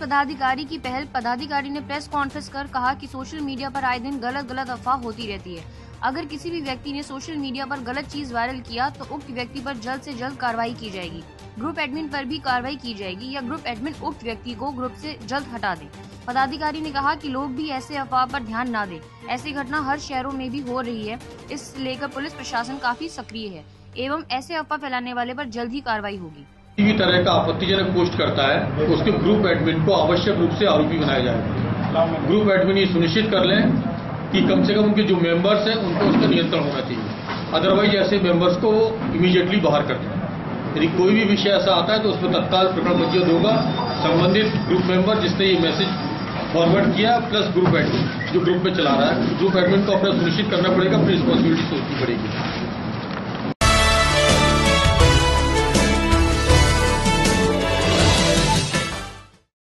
पदाधिकारी की पहल, पदाधिकारी ने प्रेस कॉन्फ्रेंस कर कहा कि सोशल मीडिया पर आए दिन गलत गलत अफवाह होती रहती है। अगर किसी भी व्यक्ति ने सोशल मीडिया पर गलत चीज़ वायरल किया तो उक्त व्यक्ति पर जल्द से जल्द कार्रवाई की जाएगी। ग्रुप एडमिन पर भी कार्रवाई की जाएगी या ग्रुप एडमिन उक्त व्यक्ति को ग्रुप से जल्द हटा दे। पदाधिकारी ने कहा कि लोग भी ऐसे अफवाह पर ध्यान न दें। ऐसी घटना हर शहरों में भी हो रही है। इस लेकर पुलिस प्रशासन काफ़ी सक्रिय है, एवं ऐसे अफवाह फैलाने वाले पर जल्द ही कार्रवाई होगी। किसी भी तरह का आपत्तिजनक पोस्ट करता है, उसके ग्रुप एडमिन को आवश्यक रूप से आरोपी बनाया जाए। ग्रुप एडमिन ये सुनिश्चित कर लें कि कम से कम उनके जो मेंबर्स हैं, उनको उसका नियंत्रण होना चाहिए। अदरवाइज़ ऐसे मेंबर्स को इमीडिएटली बाहर कर दें। यदि कोई भी विषय ऐसा आता है तो उसमें तत्काल प्रकरण पंजीयन होगा। संबंधित ग्रुप मेंबर जिसने ये मैसेज फॉरवर्ड किया प्लस ग्रुप एडमिन जो ग्रुप में चला रहा है ग्रुप एडमिन को अपना सुनिश्चित करना पड़ेगा, अपनी रिस्पॉन्सिबिलिटी सोचनी पड़ेगी